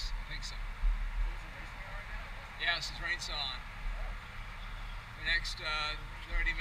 Yes, I think so. Yeah, this is rain still on. The next uh, 30 minutes.